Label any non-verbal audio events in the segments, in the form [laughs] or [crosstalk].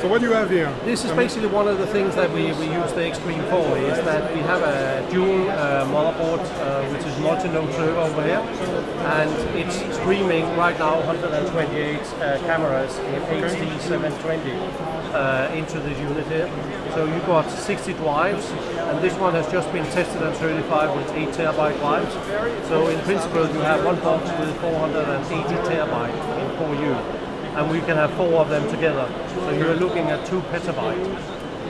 So what do you have here? This is basically one of the things that we, we use the Extreme for, is that we have a dual uh, motherboard, uh, which is multi-node server over here, and it's streaming right now 128 uh, cameras in HD 720 uh, into this unit here. So you've got 60 drives, and this one has just been tested and certified with 8 terabyte drives. So in principle, you have one box with 480 terabyte for you, and we can have four of them together. So you're looking at two petabyte.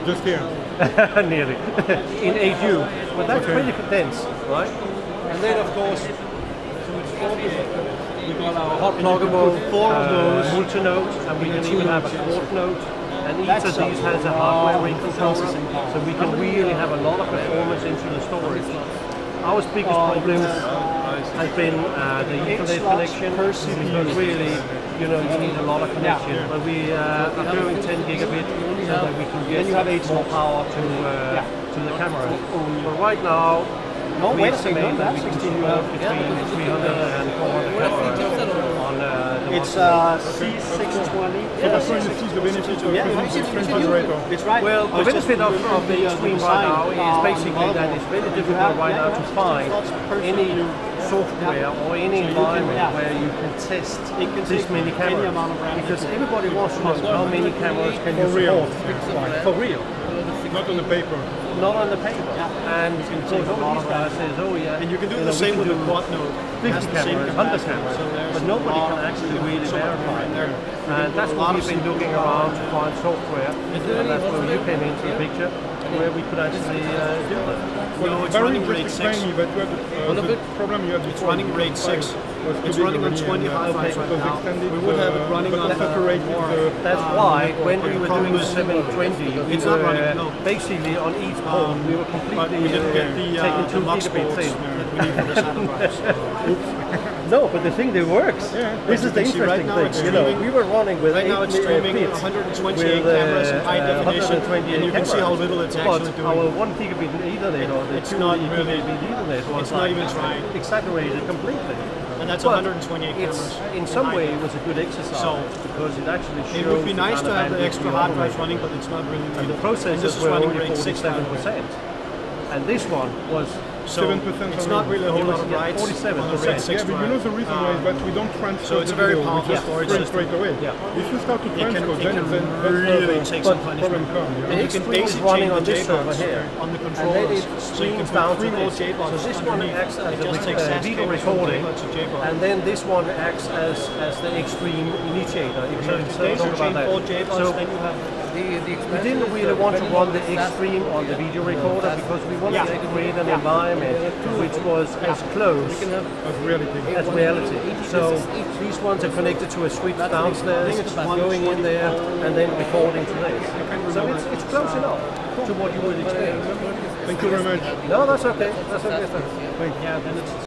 Just here. [laughs] nearly [laughs] in 8U, but that's Okay. pretty dense, right? And then of course, we got our hot pluggable four of uh, those. multi-node, and we can even have a quad node. And each of these has a hardware lot ring of controller, processing so we can really have a lot of performance into the storage. Our biggest Oh, problem has been uh, the Ethernet connection. Because really, you know, you need a lot of connection. Yeah. But we uh, are doing 10 gigabit so that we can get Then you have eight more power to uh, Yeah. to the camera. But right now, No, we wait a second, estimate no, that we can 16 stream out between 300 and 400 cameras on uh, the It's multi- uh, C620. So that's why you see the benefit of Yeah. using the Extreme generator. It's right. Well, the benefit of, looking of the Extreme design, right now is basically that it's very motherboard. difficult have- right now you to find any CPU. software or any you can- environment yeah. where you can test It can this take many cameras. amount of RAM. Because everybody wants to know how many cameras can you For real. support. For real. Not on the paper. Not on the paper. And of course, all these guys says, oh yeah. And you can do know, the we same with the quad node. It 50 cameras, 100 capacity. cameras, So but nobody can actually really so verify it. there. And that's a what we've been looking around to find software, and that's where you came into the picture, where we could actually uh, do that. Well, No, it's running RAID 6. me that you had, uh, the problem you had It's running RAID 6. It's running on already, 20 uh, high right now. We would have it uh, running on, uh. That's Um, why when but we were doing is- 720, It's not running, no. basically on each port we were completely we didn't get the, uh, taking uh, the two gigabits ports we need for the enterprise. [laughs] No, but the thing that works. Yeah. This is the you can see right interesting now thing. You know, we were running with Right now it's streaming bits 128 with, uh, cameras in high uh, definition, 128 and you can see how little it's actually doing. our one gigabit Ethernet or the It's two not gigabit Ethernet was not even trying. exaggerated completely. And that's But 128 cameras. in some way, it was a good exercise So, because it actually shows It would be nice to have the extra hard drives running, but it's not really And the processors this is were running only 6 by the way. 47%. And this one was So 7% it's on not it. really a whole It lot of yeah, writes 47%. on the RAID 6 Yeah, but you know the reason why is that we don't transfer so it's the a very video, we powerful just storage print system. straight away. Yeah. If you start to It can, transcode, it then, can then really take some problem punishment. comes. The Yeah. And you can Extreme is basically running on this server here. on the And then controllers. it So you streams can down to three more this. JBOD So this one acts as It a just takes SAS video recording, JBOD to JBOD. and then this one acts as, as the extreme initiator. If So you if can you talk about that. So then you have we didn't really want to run the extreme on the video recorder because we wanted Yeah. to create an environment which was as close As reality. as reality. So these ones are connected to a switch downstairs, going in there, and then recording to this. So it's, it's close enough to what you would expect. Thank you very much. No, that's okay. That's okay. sir. yeah, then it's